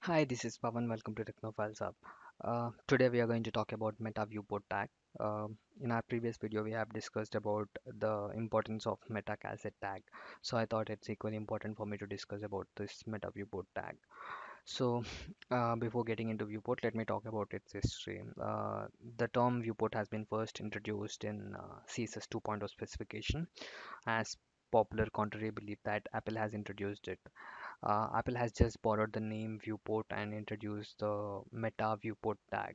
Hi, this is Pavan. Welcome to Technophiles Hub. Uh, today we are going to talk about Meta Viewport tag. Um, in our previous video, we have discussed about the importance of Meta Charset tag. So I thought it's equally important for me to discuss about this Meta Viewport tag. So uh, before getting into Viewport, let me talk about its history. Uh, the term Viewport has been first introduced in uh, CSS 2.0 specification as popular contrary belief that Apple has introduced it. Uh, Apple has just borrowed the name Viewport and introduced the Meta Viewport tag.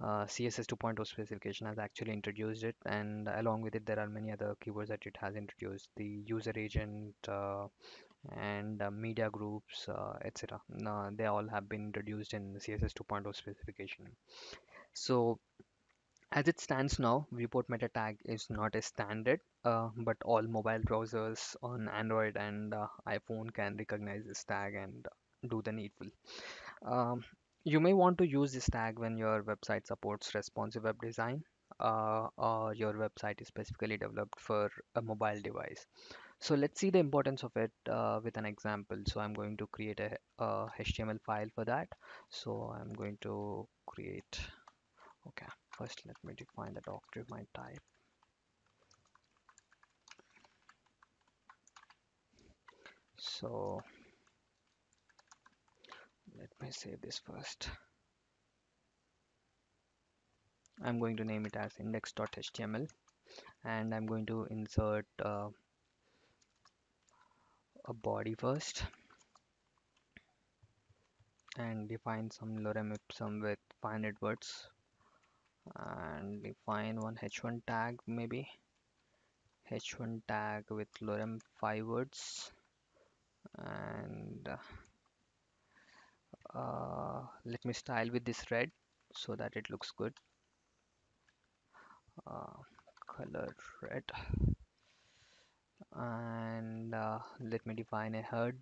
Uh, CSS 2.0 specification has actually introduced it, and along with it, there are many other keywords that it has introduced. The user agent uh, and uh, media groups, uh, etc. They all have been introduced in CSS 2.0 specification. So as it stands now, Viewport meta tag is not a standard, uh, but all mobile browsers on Android and uh, iPhone can recognize this tag and do the needful. Um, you may want to use this tag when your website supports responsive web design uh, or your website is specifically developed for a mobile device. So let's see the importance of it uh, with an example. So I'm going to create a, a HTML file for that. So I'm going to create Okay, first let me define the document type. So let me save this first. I'm going to name it as index.html and I'm going to insert uh, a body first and define some lorem ipsum with 500 words and define one h1 tag maybe. H1 tag with lorem 5 words. And uh, let me style with this red so that it looks good. Uh, color red. And uh, let me define a head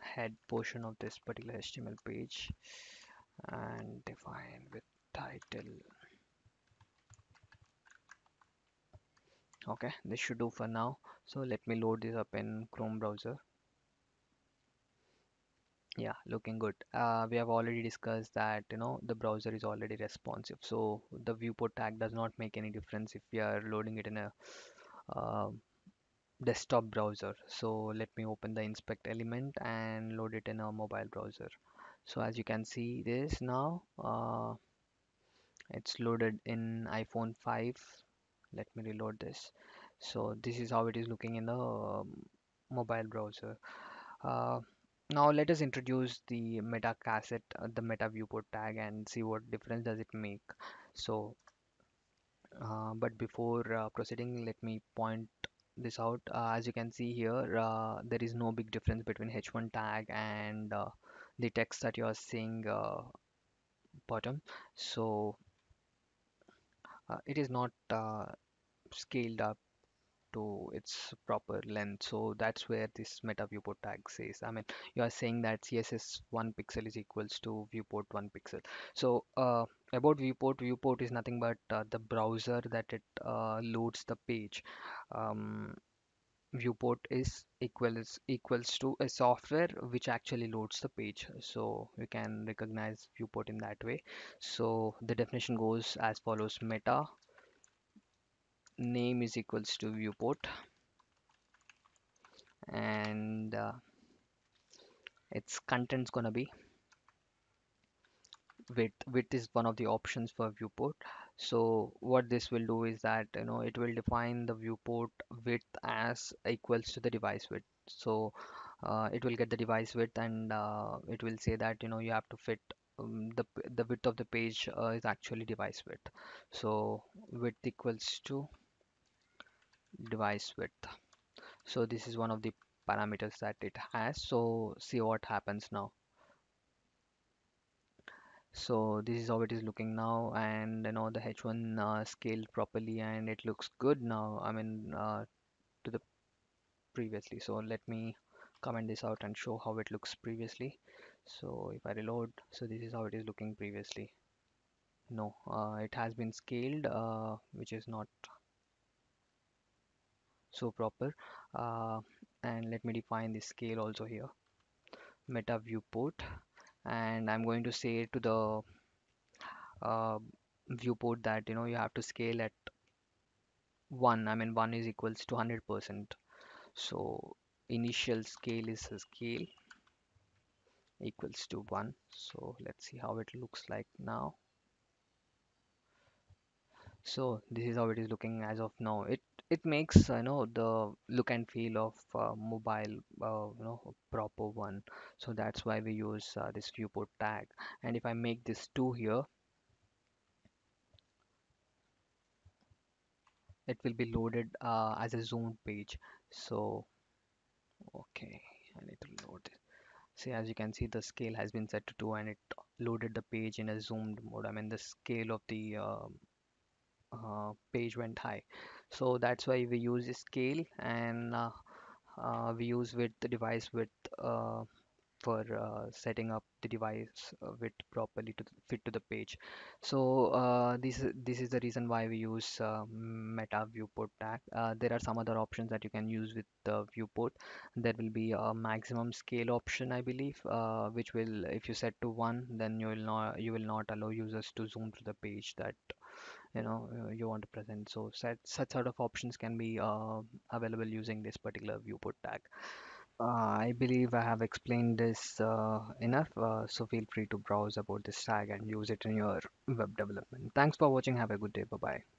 head portion of this particular HTML page. And define with title okay this should do for now. So let me load this up in Chrome browser. Yeah looking good. Uh, we have already discussed that you know the browser is already responsive. So the viewport tag does not make any difference if we are loading it in a uh, desktop browser. So let me open the inspect element and load it in a mobile browser. So as you can see this now uh, it's loaded in iPhone 5 let me reload this. So this is how it is looking in the um, mobile browser. Uh, now let us introduce the meta charset uh, the meta viewport tag and see what difference does it make. So uh, but before uh, proceeding let me point this out. Uh, as you can see here there is no big difference between h1 tag and the text that you are seeing bottom. So it is not scaled up to its proper length. So that's where this meta viewport tag says i mean you are saying that css 1 pixel is equals to viewport 1 pixel. So uh, about viewport viewport is nothing but uh, the browser that it uh, loads the page. Um, viewport is equals equals to a software which actually loads the page. So you can recognize viewport in that way. So the definition goes as follows. Meta name is equals to viewport. And uh, its content's gonna be width. Width is one of the options for viewport. So what this will do is that you know it will define the viewport width as equals to the device width. So uh, it will get the device width and uh, it will say that you know you have to fit um, the the width of the page uh, is actually device width. So width equals to device width. So this is one of the parameters that it has. So see what happens now. So this is how it is looking now and you know the h1 uh, scaled properly and it looks good now i mean uh, to the previously. So let me comment this out and show how it looks previously. So if i reload so this is how it is looking previously. No uh, it has been scaled uh, which is not so proper. Uh, and let me define the scale also here. Meta viewport. And I'm going to say to the uh, viewport that you know you have to scale at 1 I mean 1 is equals to 100% so initial scale is a scale equals to 1 so let's see how it looks like now. So this is how it is looking as of now. It it makes you know the look and feel of uh, mobile uh, you know proper one. So that's why we use uh, this viewport tag. And if I make this 2 here it will be loaded uh, as a zoomed page. So okay I need to load this see as you can see the scale has been set to 2 and it loaded the page in a zoomed mode. I mean the scale of the uh, uh, page went high so that's why we use scale and uh, uh, we use with the device with uh, for uh, setting up the device with properly to fit to the page. So this is this is the reason why we use Meta Viewport tag. There are some other options that you can use with the viewport. There will be a maximum scale option, I believe, which will if you set to one, then you will not you will not allow users to zoom to the page that you know uh, you want to present. So such such sort of options can be uh, available using this particular viewport tag. Uh, I believe I have explained this uh, enough, so feel free to browse about this tag and use it in your web development. Thanks for watching. Have a good day. Bye bye.